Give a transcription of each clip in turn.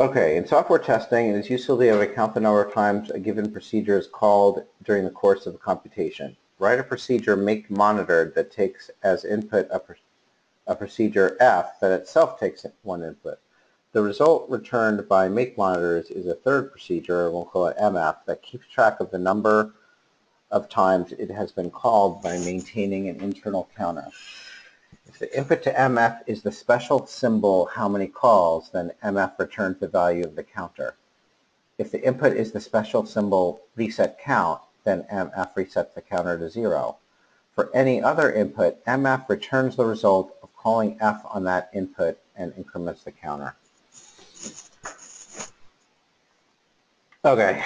Okay, in software testing, it is useful to be able to count the number of times a given procedure is called during the course of a computation. Write a procedure make monitored that takes as input a, pr a procedure F that itself takes one input. The result returned by make monitors is a third procedure, we'll call it MF, that keeps track of the number of times it has been called by maintaining an internal counter. If the input to MF is the special symbol how many calls, then MF returns the value of the counter. If the input is the special symbol reset count, then MF resets the counter to zero. For any other input, MF returns the result of calling F on that input and increments the counter. Okay.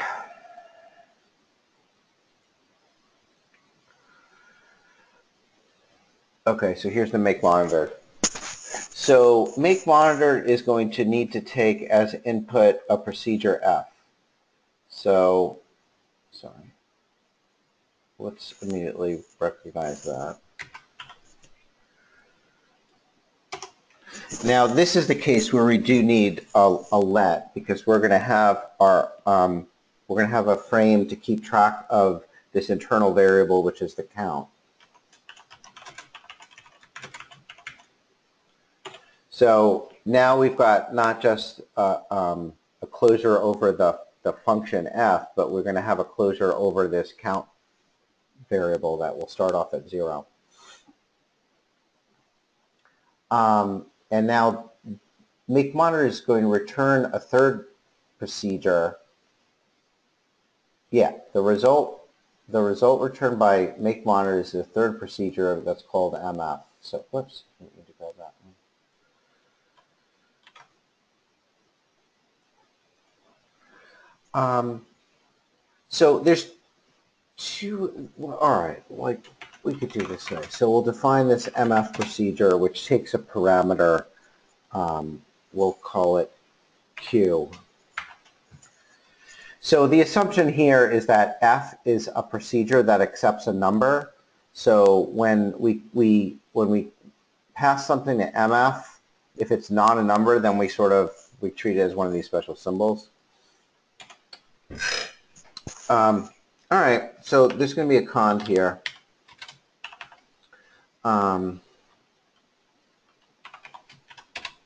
Okay, so here's the make monitor. So make monitor is going to need to take as input a procedure F. So, sorry. Let's immediately recognize that. Now this is the case where we do need a, a let because we're going to have our um, we're going to have a frame to keep track of this internal variable which is the count. So now we've got not just uh, um, a closure over the, the function f, but we're going to have a closure over this count variable that will start off at zero. Um, and now make monitor is going to return a third procedure. Yeah, the result the result returned by make monitor is the third procedure that's called MF. So whoops, Um, so there's two, well, all right, like we could do this way. So we'll define this MF procedure, which takes a parameter, um, we'll call it Q. So the assumption here is that F is a procedure that accepts a number. So when we, we, when we pass something to MF, if it's not a number, then we sort of, we treat it as one of these special symbols. Um, all right, so there's going to be a cond here. Um,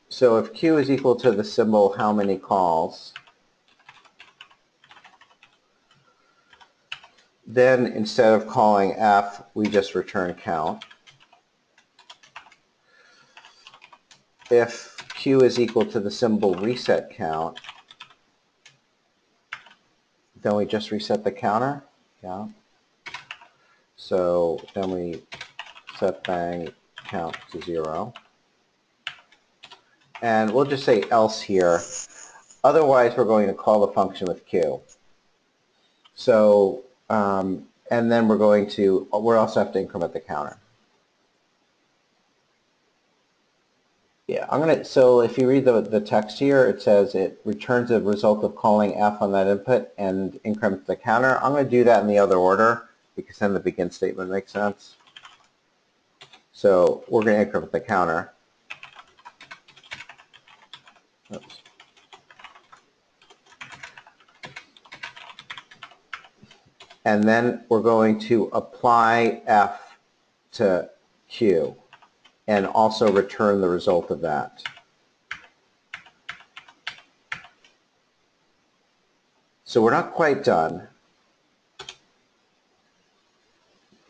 so if Q is equal to the symbol how many calls, then instead of calling F, we just return count. If Q is equal to the symbol reset count, then we just reset the counter. Yeah. So then we set bang count to zero. And we'll just say else here. Otherwise, we're going to call the function with q. So, um, and then we're going to, we also have to increment the counter. Yeah, I'm gonna, so if you read the, the text here, it says it returns the result of calling f on that input and increments the counter. I'm gonna do that in the other order because then the begin statement makes sense. So we're gonna increment the counter. Oops. And then we're going to apply f to q and also return the result of that. So we're not quite done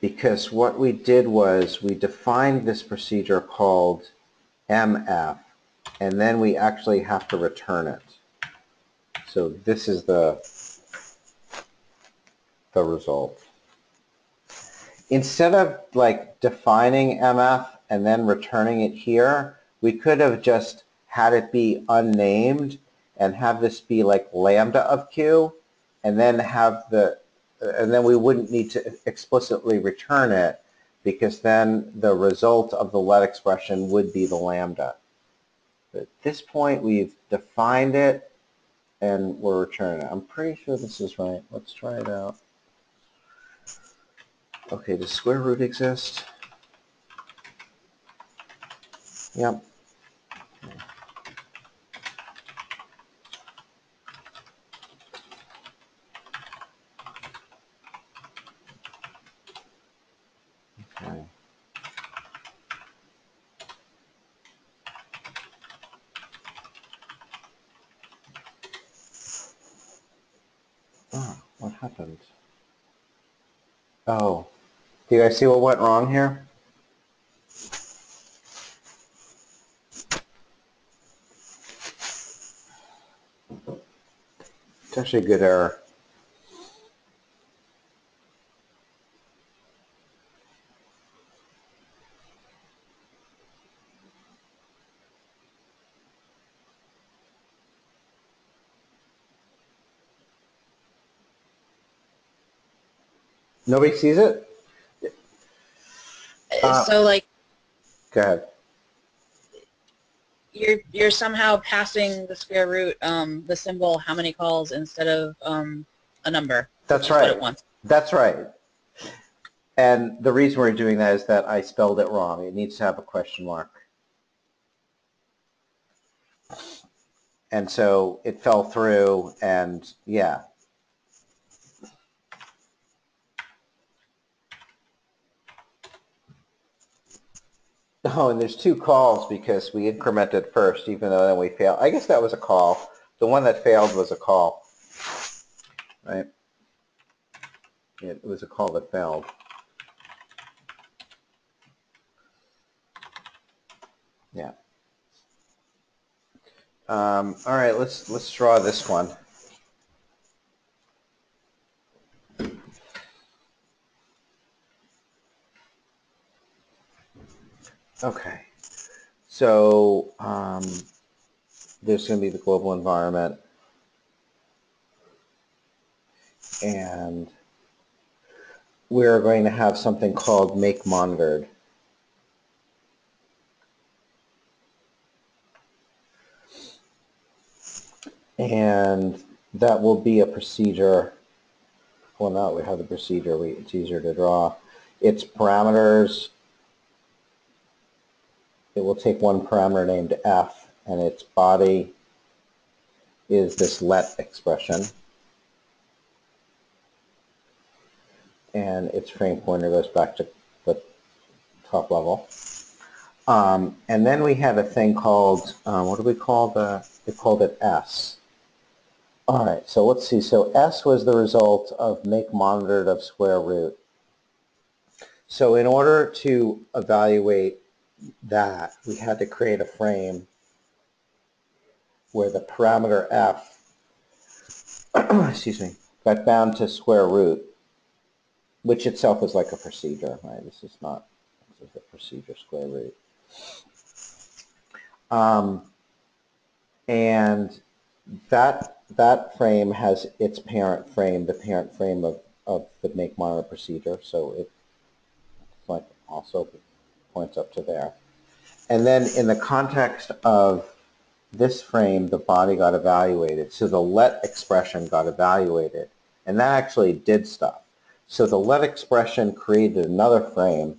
because what we did was we defined this procedure called MF and then we actually have to return it. So this is the, the result. Instead of like defining MF and then returning it here, we could have just had it be unnamed and have this be like lambda of q and then have the and then we wouldn't need to explicitly return it because then the result of the let expression would be the lambda. But at this point we've defined it and we're returning it. I'm pretty sure this is right. Let's try it out. Okay, does square root exist? Yep. Ah, what happened? Oh, do you guys see what went wrong here? It's actually a good error. Nobody sees it? Uh, so like Go ahead. You're you're somehow passing the square root um, the symbol how many calls instead of um, a number. That's right. That's right. And the reason we're doing that is that I spelled it wrong. It needs to have a question mark. And so it fell through and yeah. Oh, and there's two calls because we incremented first, even though then we failed. I guess that was a call. The one that failed was a call, right? It was a call that failed. Yeah. Um, all right, let's let's draw this one. Okay. So um, there's going to be the global environment, and we're going to have something called make monitored. And that will be a procedure. Well, now we have the procedure. We, it's easier to draw. Its parameters. It will take one parameter named f, and its body is this let expression. And its frame pointer goes back to the top level. Um, and then we had a thing called, uh, what do we call the, we called it S. All right, so let's see. So S was the result of make monitored of square root. So in order to evaluate that, we had to create a frame where the parameter F, excuse me, got bound to square root, which itself is like a procedure, right? This is not, this is a procedure square root. Um, and that that frame has its parent frame, the parent frame of, of the make monitor procedure. So it like also points up to there. And then in the context of this frame, the body got evaluated. So the let expression got evaluated. And that actually did stuff. So the let expression created another frame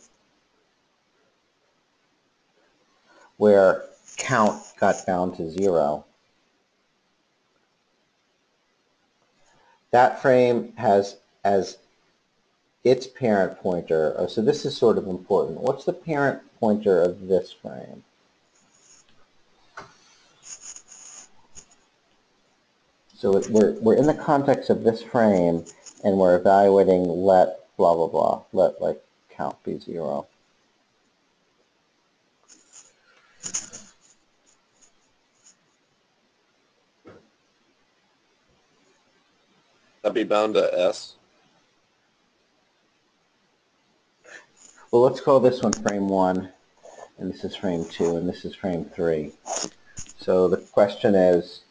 where count got bound to zero. That frame has as its parent pointer, oh, so this is sort of important. What's the parent pointer of this frame? So it, we're, we're in the context of this frame and we're evaluating let blah blah blah, let like count be zero. That'd be bound to S. Well, let's call this one frame one, and this is frame two, and this is frame three. So the question is,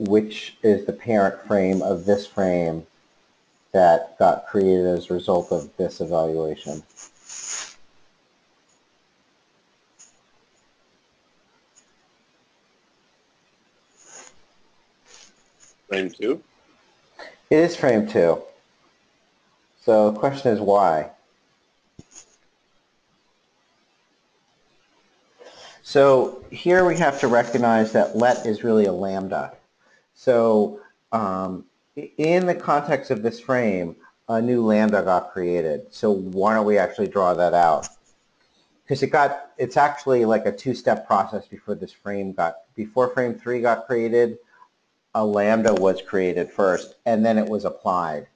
which is the parent frame of this frame that got created as a result of this evaluation? Frame two. It is frame two. So the question is why? So here we have to recognize that let is really a lambda. So um, in the context of this frame, a new lambda got created. So why don't we actually draw that out? Because it got, it's actually like a two-step process before this frame got, before frame three got created, a lambda was created first, and then it was applied.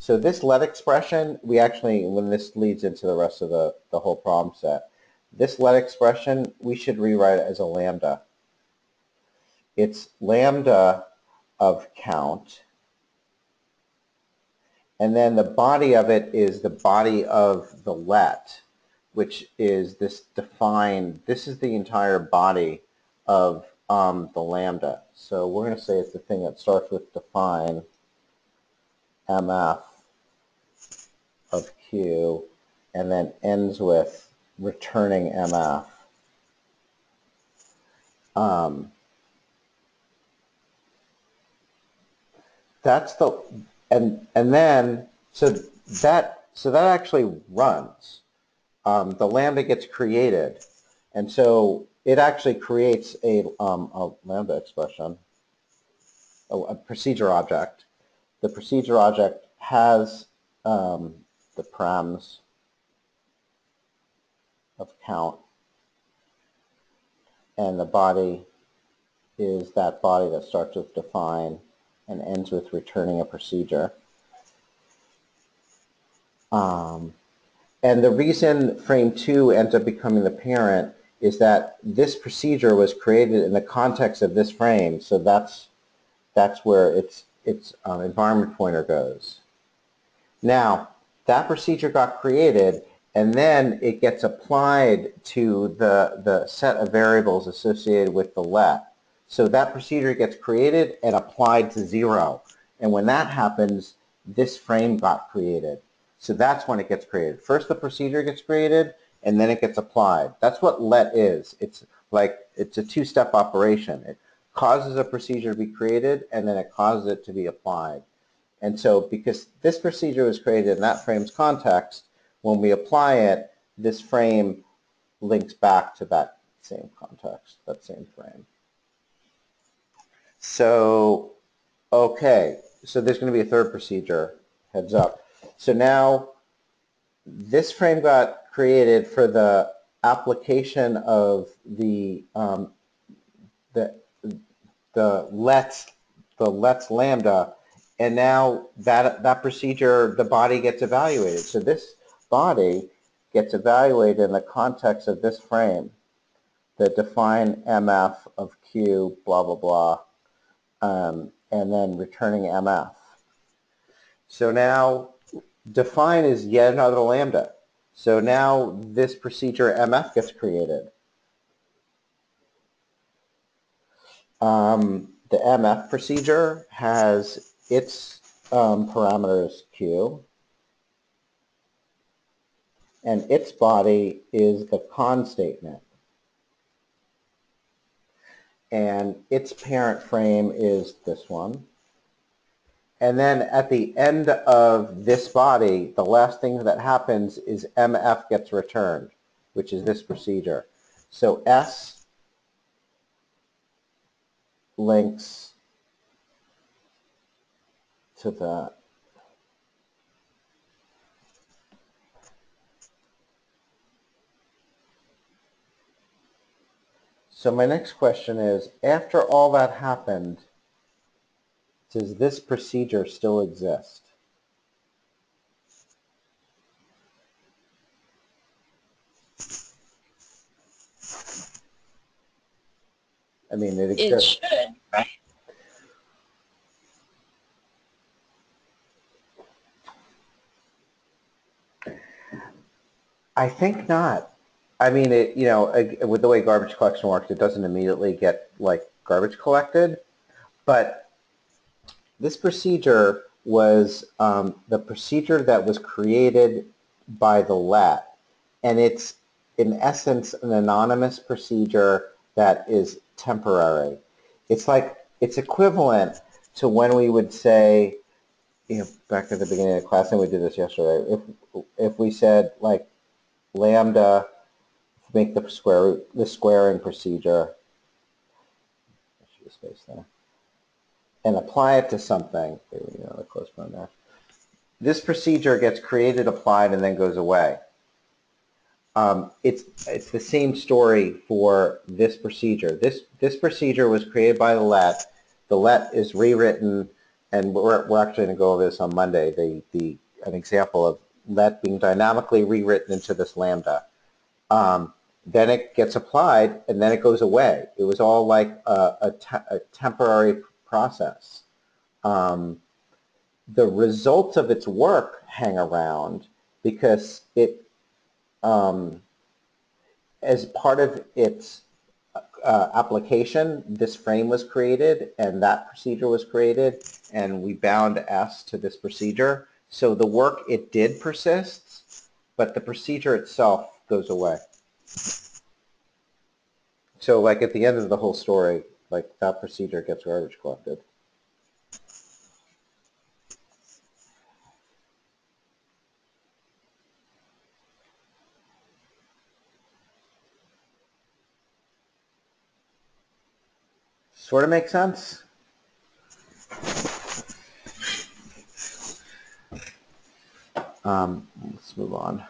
So this let expression, we actually, when this leads into the rest of the, the whole problem set, this let expression, we should rewrite it as a lambda. It's lambda of count. And then the body of it is the body of the let, which is this defined, this is the entire body of um, the lambda. So we're going to say it's the thing that starts with define mf of q and then ends with returning mf. Um, that's the and and then so that so that actually runs. Um, the lambda gets created, and so it actually creates a, um, a lambda expression, a, a, procedure object. The procedure object has um, the params of count, and the body is that body that starts with define and ends with returning a procedure. Um, and the reason frame two ends up becoming the parent is that this procedure was created in the context of this frame, so that's that's where its its um, environment pointer goes. Now, that procedure got created, and then it gets applied to the the set of variables associated with the let. So that procedure gets created and applied to zero, and when that happens, this frame got created. So that's when it gets created. First, the procedure gets created, and then it gets applied. That's what let is. It's like it's a two-step operation. It causes a procedure to be created and then it causes it to be applied. And so because this procedure was created in that frame's context, when we apply it, this frame links back to that same context, that same frame. So, okay, so there's going to be a third procedure, heads up. So now this frame got created for the application of the um, the the let's the let's lambda, and now that that procedure, the body gets evaluated. So this body gets evaluated in the context of this frame, the define mf of q, blah blah blah, um, and then returning mf. So now define is yet another lambda. So now this procedure MF gets created. Um, the MF procedure has its um, parameters Q, and its body is the cond statement. And its parent frame is this one. And then at the end of this body, the last thing that happens is MF gets returned, which is this procedure. So S links to that. So my next question is, after all that happened, does this procedure still exist? I mean, it It should, right? I think not. I mean, it, you know, with the way garbage collection works, it doesn't immediately get like garbage collected, but this procedure was um, the procedure that was created by the let, and it's in essence an anonymous procedure that is temporary. It's like it's equivalent to when we would say, you know, back at the beginning of the class, and we did this yesterday. If if we said like lambda make the square root the squaring procedure, space there, and apply it to something. There we go, the close one there. This procedure gets created, applied, and then goes away. Um, it's it's the same story for this procedure. This this procedure was created by the let. The let is rewritten and we're, we're actually going to go over this on Monday, the, the, an example of let being dynamically rewritten into this lambda. Um, then it gets applied and then it goes away. It was all like a, a, te- a temporary process. Um, the results of its work hang around because it, um, as part of its uh, application, this frame was created and that procedure was created and we bound S to this procedure. So the work it did persists, but the procedure itself goes away. So like at the end of the whole story, like that procedure gets garbage collected. Sort of makes sense? Um, let's move on.